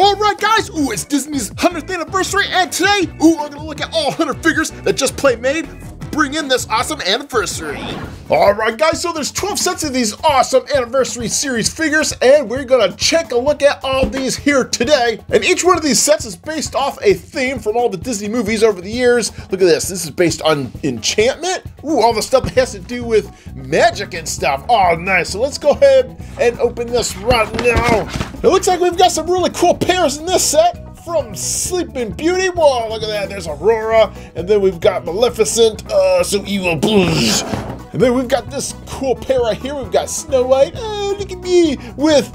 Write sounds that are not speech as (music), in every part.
All right, guys. Ooh, it's Disney's 100th anniversary, and today, ooh, we're gonna look at all 100 figures that Just Play made. Bring in this awesome anniversary. All right, guys. So there's 12 sets of these awesome anniversary series figures, and we're gonna check a look at all these here today. And each one of these sets is based off a theme from all the Disney movies over the years. Look at this. This is based on enchantment. Ooh, all the stuff that has to do with magic and stuff. Oh, nice. So let's go ahead and open this right now. It looks like we've got some really cool pairs in this set from Sleeping Beauty. Whoa, look at that. There's Aurora. And then we've got Maleficent. Uh, so evil. Blues. And then we've got this cool pair right here. We've got Snow White. Oh, look at me with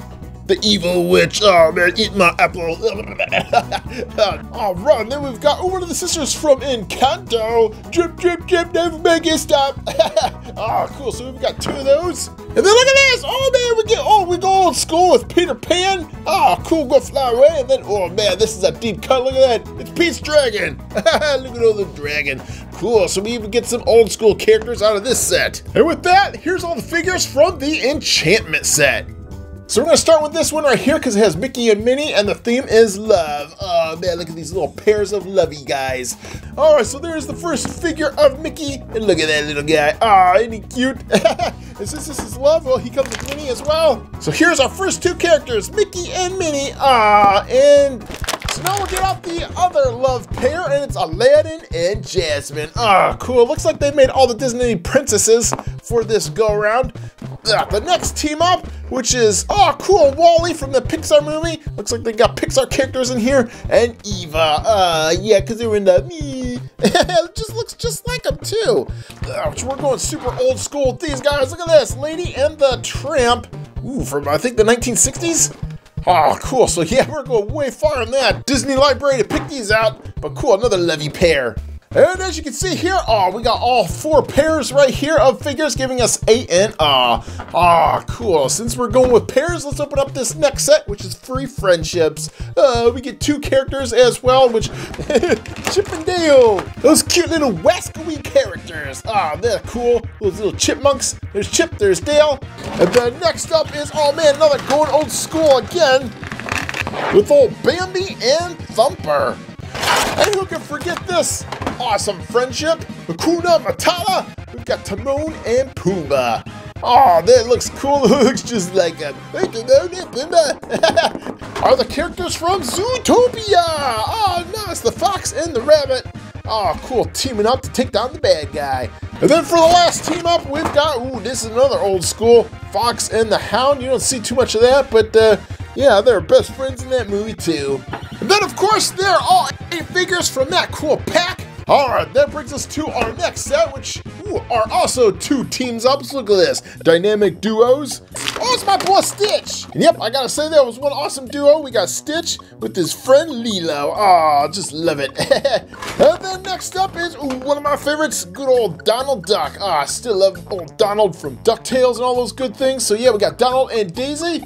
the evil witch. Oh man, eat my apple. (laughs) All right, and then we've got oh, one of the sisters from Encanto. Drip, drip, drip, never make it stop. oh, (laughs) cool. So we've got two of those. And then look at this. Oh man, we get oh we go old school with Peter Pan. Oh, cool, go fly away. And then oh man, this is a deep cut. Look at that. It's Pete's dragon. (laughs) look at all the dragon. Cool. So we even get some old school characters out of this set. And with that, here's all the figures from the enchantment set. So we're gonna start with this one right here because it has Mickey and Minnie and the theme is love. Oh man, look at these little pairs of lovey guys. All right, so there's the first figure of Mickey and look at that little guy. Ah, oh, isn't he cute? (laughs) and since this is love, well, he comes with Minnie as well. So here's our first two characters, Mickey and Minnie. Ah, and so now we'll get out the other love pair, and it's Aladdin and Jasmine. Ah, cool. Looks like they made all the Disney princesses for this go-around. Uh, the next team up, which is, oh, cool, WALL-E from the Pixar movie. Looks like they got Pixar characters in here. And Eva, uh, yeah, because they were in the me. (laughs) it just looks just like them, too. Uh, we're going super old school with these guys. Look at this, Lady and the Tramp. Ooh, from, I think, the 1960s? Oh, cool. So yeah, (laughs) we're going way far in that Disney library to pick these out. But cool, another Levy pair. And as you can see here, oh, we got all four pairs right here of figures giving us eight and ah, ah, cool. Since we're going with pairs, let's open up this next set, which is free friendships. Uh, we get two characters as well, which (laughs) Chip and Dale, those cute little Wascally characters. Ah, they're cool. Those little chipmunks. There's Chip, there's Dale. And then next up is, oh man, another going old school again with old Bambi and Thumper. And who can forget this? Awesome friendship, Hakuna Matata. We've got Timon and Pumbaa. Oh, that looks cool. (laughs) It looks just like a (laughs) Are the characters from Zootopia? Oh, no, it's The fox and the rabbit. Oh, cool. Teaming up to take down the bad guy. And then for the last team up, we've got, ooh, this is another old school. Fox and the Hound. You don't see too much of that, but uh, yeah, they're best friends in that movie too. And then, of course, there are all eight figures from that cool pack. All right, that brings us to our next set, which ooh, are also two teams ups. Look at this, dynamic duos. It's my boy Stitch. And yep, I gotta say that was one awesome duo. We got Stitch with his friend Lilo. Oh, just love it. (laughs) and then next up is ooh, one of my favorites, good old Donald Duck. Ah, I still love old Donald from DuckTales and all those good things. So yeah, we got Donald and Daisy.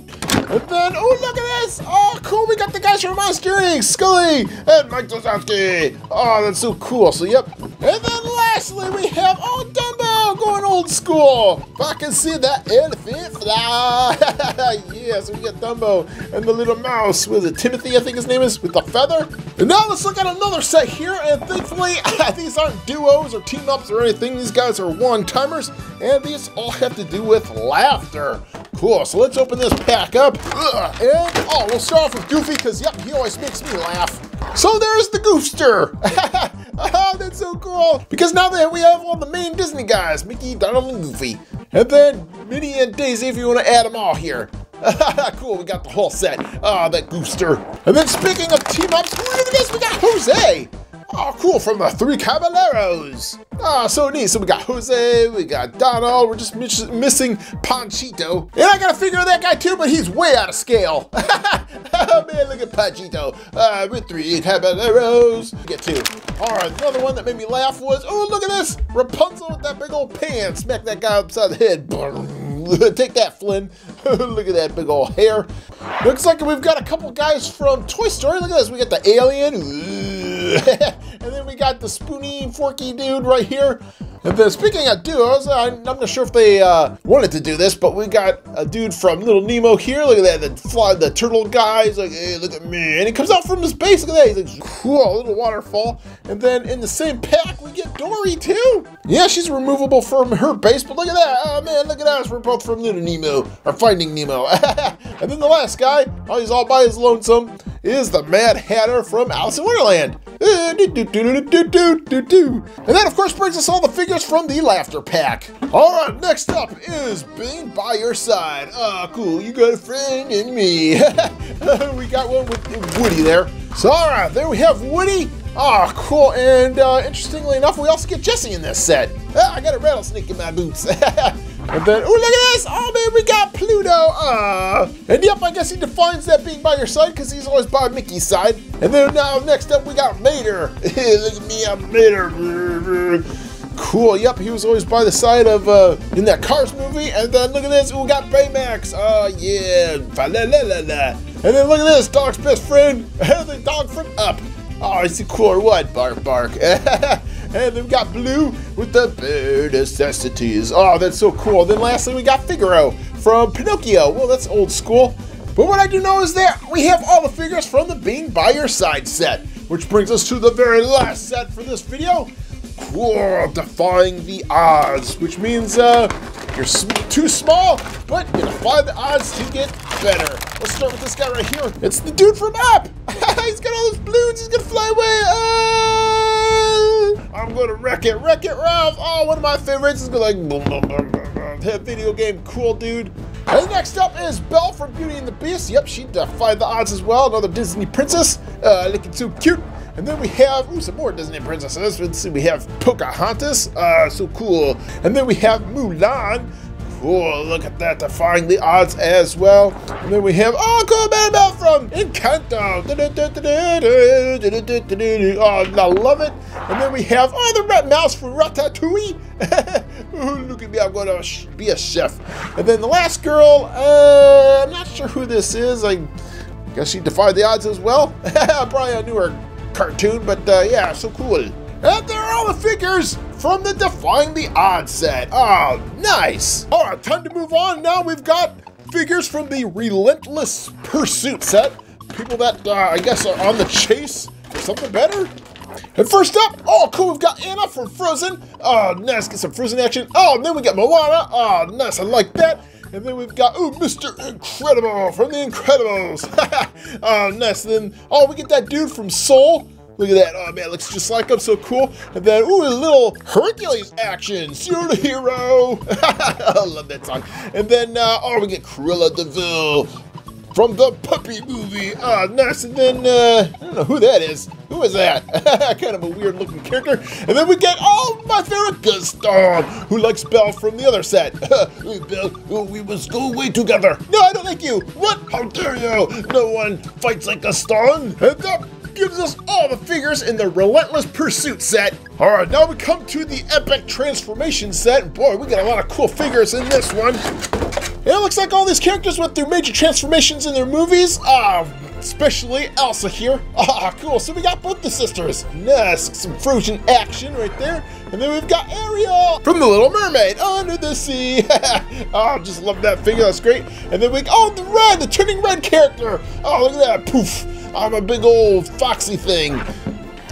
And then, oh, look at this. Oh, cool. We got the guys from Monster Inc. Scully and Mike Wazowski. Oh, that's so cool. So, yep. And then lastly, we have, oh, Dumbo going old school. I can see that elephant fly. (laughs) yes, we got Dumbo and the little mouse. with it Timothy, I think his name is, with the feather? And now let's look at another set here. And thankfully, (laughs) these aren't duos or team-ups or anything. These guys are one-timers. And these all have to do with laughter. Cool, so let's open this pack up. Ugh. And, oh, we'll start off with Goofy, because, yep, he always makes me laugh. So there's the Goofster. (laughs) oh, that's so cool. Because now that we have all the main Disney guys, Mickey, Donald, and Goofy. And then Minnie and Daisy, if you want to add them all here. (laughs) cool, we got the whole set. Ah, oh, that Goofster. And then speaking of team-ups, look at this, we got Jose. Oh, cool, from the Three Caballeros. Ah, oh, so neat. So we got Jose, we got Donald, we're just miss missing Panchito. And I gotta figure that guy too, but he's way out of scale. (laughs) oh man, look at Panchito. Uh, with Three Caballeros. Get two. All right, another one that made me laugh was, oh, look at this. Rapunzel with that big old pan. Smack that guy upside the head. (laughs) Take that, Flynn. (laughs) look at that big old hair. Looks like we've got a couple guys from Toy Story. Look at this. We got the alien. (laughs) and then we got the spoony, forky dude right here. And then speaking of duos, I'm not sure if they uh, wanted to do this, but we got a dude from Little Nemo here. Look at that, the fly, the turtle guy. He's like, hey, look at me. And he comes out from his base. Look at that. He's like, cool, little waterfall. And then in the same pack, we get Dory too. Yeah, she's removable from her base, but look at that. Oh man, look at us. We're both from Little Nemo, or Finding Nemo. (laughs) and then the last guy, oh, he's all by his lonesome, is the Mad Hatter from Alice in Wonderland. And that, of course, brings us all the figures from the Laughter Pack. All right, next up is being by your side. Ah, oh, cool. You got a friend in me. (laughs) we got one with Woody there. So, all right, there we have Woody. Ah, oh, cool. And uh, interestingly enough, we also get Jesse in this set. Ah, I got a rattlesnake in my boots. (laughs) And then, oh, look at this! Oh, man, we got Pluto! Uh, and yep, I guess he defines that being by your side because he's always by Mickey's side. And then now, next up, we got Mater. (laughs) look at me, I'm Mater. Cool, yep, he was always by the side of, uh, in that Cars movie. And then look at this, we got Baymax. Oh, yeah. And then look at this, dog's best friend, (laughs) the dog from Up. Oh, is he cool or what? Bark, bark. (laughs) And then we got Baloo with the bare necessities. Oh, that's so cool. Then lastly, we got Figaro from Pinocchio. Well, that's old school. But what I do know is that we have all the figures from the Being By Your Side set, which brings us to the very last set for this video. Cool, defying the odds, which means uh, you're too small, but you defy the odds to get better. Let's start with this guy right here. It's the dude from Up. (laughs) he's got all those balloons. He's gonna fly away. Uh, I'm gonna wreck it, wreck it, Ralph. Oh, one of my favorites is gonna like boom, boom, boom, boom, boom. That video game, cool dude. And next up is Belle from Beauty and the Beast. Yep, she defied the odds as well. Another Disney princess, uh, looking so cute. And then we have, ooh, some more Disney princesses. Let's see, we have Pocahontas, uh, so cool. And then we have Mulan, Cool, look at that, defying the odds as well. And then we have, oh, cool, Mirabel from Encanto. (laughs) Oh, I love it. And then we have, oh, the red mouse from Ratatouille. (laughs) Look at me, I'm going to be a chef. And then the last girl, uh, I'm not sure who this is. I guess she defied the odds as well. (laughs) Probably a newer cartoon, but uh, yeah, so cool. And there are all the figures from the Defying the Odds set. Oh, nice. All right, time to move on. Now we've got figures from the Relentless Pursuit set. People that, uh, I guess, are on the chase for something better. And first up, oh, cool, we've got Anna from Frozen. Oh, nice, get some Frozen action. Oh, and then we got Moana. Oh, nice, I like that. And then we've got, oh, Mr. Incredible from The Incredibles. oh, (laughs) nice. And then, oh, we get that dude from Soul. Look at that. Oh, man, looks just like him. So cool. And then, ooh, a little Hercules action. Zero to hero. (laughs) I love that song. And then, uh, oh, we get Cruella de Vil from the Puppy movie. Ah, oh, nice. And then, uh, I don't know who that is. Who is that? (laughs) kind of a weird looking character. And then we get, oh, my favorite Gaston, who likes Belle from the other set. (laughs) Belle, oh, we must go away together. No, I don't like you. What? How dare you? No one fights like Gaston. And that gives us all the figures in the Relentless Pursuit set. All right, now we come to the Epic Transformation set. Boy, we got a lot of cool figures in this one. It looks like all these characters went through major transformations in their movies. Ah, uh, especially Elsa here. (laughs) Ah, cool. So we got both the sisters. Nice. Some Frozen action right there. And then we've got Ariel from The Little Mermaid under the sea. (laughs) oh, just love that figure. That's great. And then we, oh, the red, the turning red character. Oh, look at that. Poof. I'm a big old foxy thing.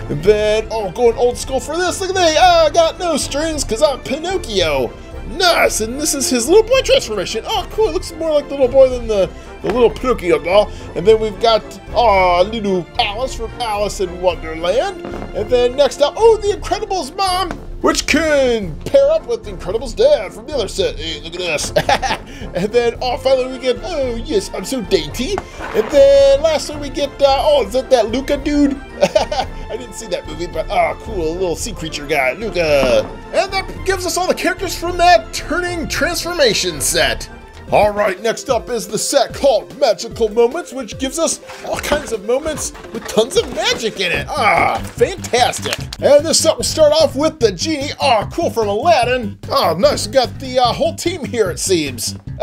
And then, oh, going old school for this. Look at that. Oh, I got no strings because I'm Pinocchio. Nice, and this is his little boy transformation. Oh, cool. It looks more like the little boy than the, the little Pinocchio doll. And then we've got, oh, little Alice from Alice in Wonderland. And then next up, oh, the Incredibles mom which can pair up with Incredibles Dad from the other set. Hey, look at this. (laughs) and then, oh, finally we get, oh, yes, I'm so dainty. And then lastly we get, uh, oh, is that that Luca dude? (laughs) I didn't see that movie, but, oh, cool, a little sea creature guy, Luca. And that gives us all the characters from that Turning Transformation set. All right, next up is the set called Magical Moments, which gives us all kinds of moments with tons of magic in it. Ah, fantastic. And this set will start off with the genie. Oh, ah, cool, from Aladdin. Oh, nice. We got the uh, whole team here, it seems. (laughs)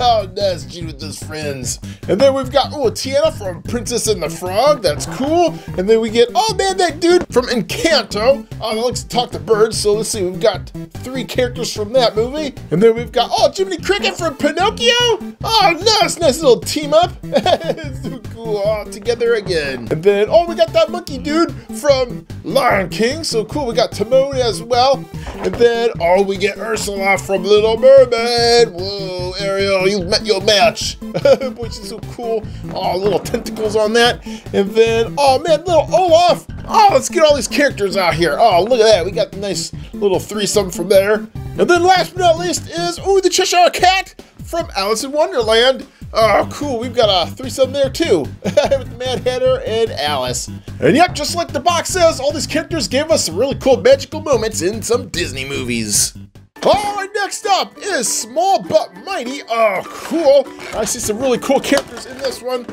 oh, nice, Genie with his friends. And then we've got, oh, Tiana from Princess and the Frog. That's cool. And then we get, oh, man, that dude from Encanto. Oh, that likes to talk to birds. So let's see, we've got three characters from that movie. And then we've got, oh, Jiminy Cricket from Pinocchio. Oh, nice, nice little team up. (laughs) so cool, all together again. And then, oh, we got that monkey dude from Lion King. So cool, we got Timon as well. And then, oh, we get Ursula from Little Mermaid. Whoa, Ariel, you met your match. (laughs) Boy, she's so cool. Oh, little tentacles on that. And then, oh man, little Olaf. Oh, let's get all these characters out here. Oh, look at that. We got the nice little threesome from there. And then last but not least is, oh, the Cheshire Cat from Alice in Wonderland. Oh, cool. We've got a threesome there too (laughs) with Mad Hatter and Alice. And yep, just like the box says, all these characters gave us some really cool magical moments in some Disney movies. All right, next up is Small But Mighty. Oh, cool. I see some really cool characters in this one.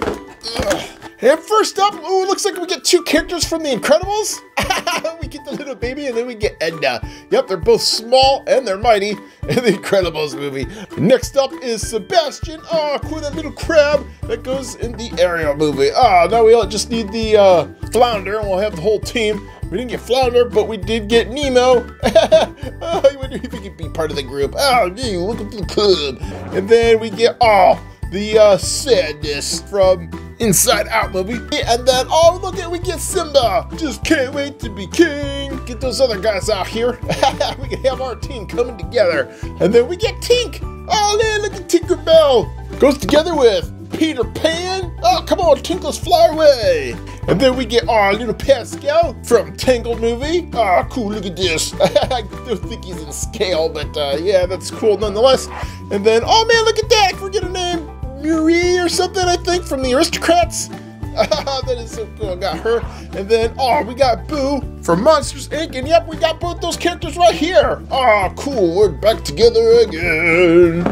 Ugh. And first up, ooh, looks like we get two characters from The Incredibles. (laughs) we get the little baby and then we get Edna. Yep, they're both small and they're mighty in The Incredibles movie. Next up is Sebastian. Oh, cool, that little crab that goes in the Ariel movie. Oh, now we all just need the uh, flounder and we'll have the whole team. We didn't get Flounder, but we did get Nemo. (laughs) oh, I wonder if he could be part of the group. Oh, gee, look at the club. And then we get, oh, the uh, sadness from Inside Out movie. And then, oh, look at we get Simba. Just can't wait to be king. Get those other guys out here. (laughs) we can have our team coming together. And then we get Tink. Oh, man, look at Tinkerbell. Goes together with Peter Pan. Oh, come on, Tinkles, fly away. And then we get our little Pascal from Tangled movie. Ah, oh, cool, look at this. (laughs) I don't think he's in scale, but uh, yeah, that's cool nonetheless. And then, oh man, look at that, I forget her name. Marie or something, I think, from the Aristocrats. (laughs) Ah, that is so cool. I got her. And then, oh, we got Boo from Monsters Inc. And yep, we got both those characters right here. Oh, cool. We're back together again.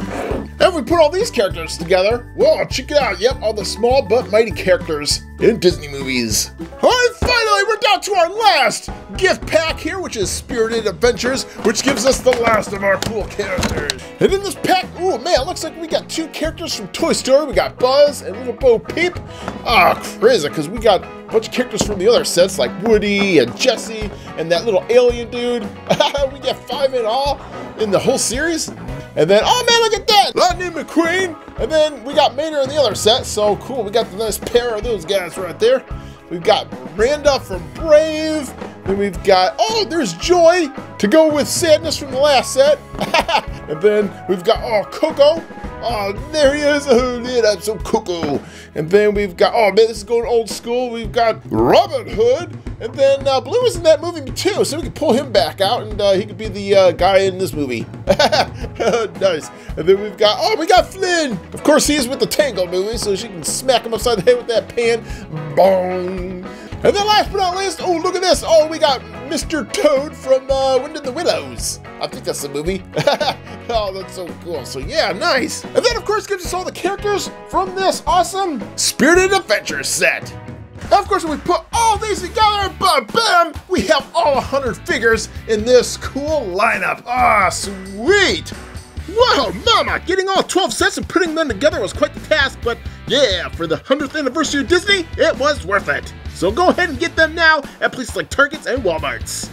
And we put all these characters together. Whoa, check it out. Yep, all the small but mighty characters in Disney movies. And finally, we're down to our last gift pack here, which is Spirited Adventures, which gives us the last of our cool characters. And in this pack, oh man, looks like we got two characters from Toy Story. We got Buzz and Little Bo Peep. Ah, oh, crazy, because we got a bunch of characters from the other sets, like Woody and Jesse and that little alien dude. (laughs) we get five in all in the whole series. And then, oh man, look at that! Lightning McQueen! And then we got Mater in the other set, so cool. We got the nice pair of those guys right there. We've got Miranda from Brave. Then we've got, oh, there's Joy to go with Sadness from the last set. (laughs) and then we've got, oh, Coco. Oh, there he is. Oh, man, I'm so cuckoo. And then we've got, oh, man, this is going old school. We've got Robin Hood. And then uh, Baloo is in that movie too, so we can pull him back out and uh, he could be the uh, guy in this movie. (laughs) nice. And then we've got, oh, we got Flynn. Of course, he's with the Tango movie, so she can smack him upside the head with that pan. Bong. And then last but not least, oh, look at this. Oh, we got Mr. Toad from uh, Wind in the Willows. I think that's the movie. (laughs) oh, that's so cool. So yeah, nice. And then, of course, gives us all the characters from this awesome Spirited Adventure set. Of course, when we put all these together, but bam, we have all 100 figures in this cool lineup. Ah, sweet. Wow, mama, getting all 12 sets and putting them together was quite the task, but yeah, for the 100th anniversary of Disney, it was worth it. So go ahead and get them now at places like Targets and Walmarts.